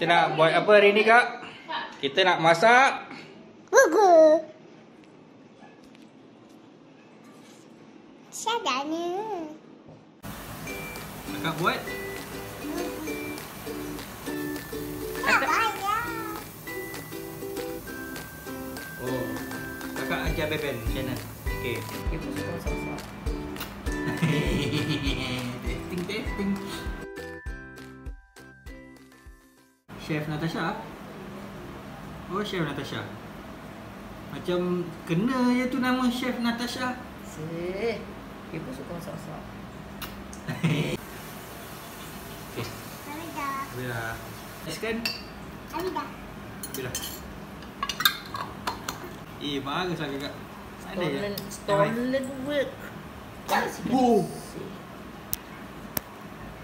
Kita nak buat apa hari ni kak? Kita nak masak Gugu. Syadanya. Kakak buat payah. Oh Kakak ajar Beben macam mana? Okay Dia pun suka masak-masak. Chef Natasha Oh Chef Natasha Macam kena je tu nama Chef Natasha Sih. Dia pun suka masak-masak. Okay Habis dah. Habis dah? Habis dah. Habis dah Eh baguslah kakak Ada je Stolen, stolen work. Oh.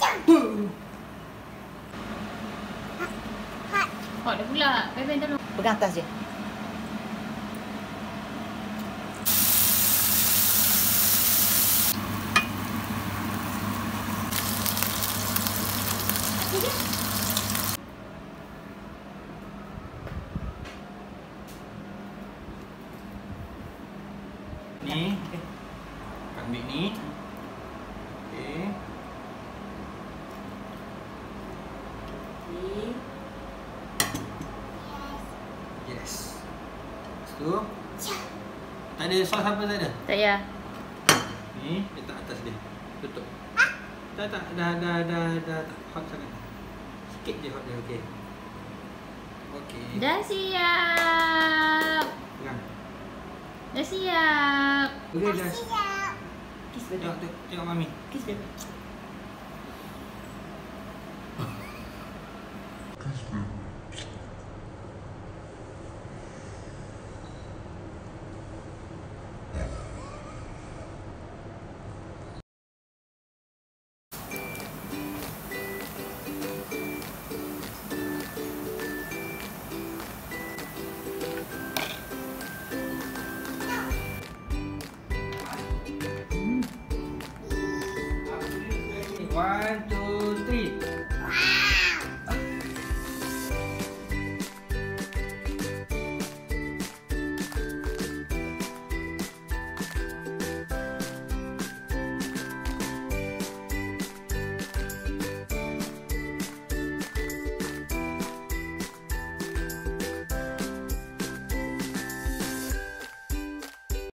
Hot. Hot dah pula. Beben tolong. Pegang atas je. Ni Ambil ni tu Tak ada sos apa tak ada Tak payah. Ni letak atas dia Tutup Tak tak dah dah dah dah tak hot sangat Sikit je hot dia okay Okay Dah siap. Pegang Dah siap. Okay dah Siap. Kiss baby. Tengok tengok, tengok mami Kiss baby. One, two,